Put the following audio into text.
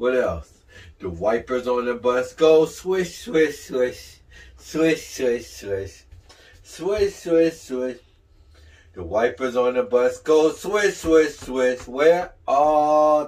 What else? The wipers on the bus go swish, swish, swish. Swish, swish, swish. Swish, swish, swish. The wipers on the bus go swish, swish, swish. Where are?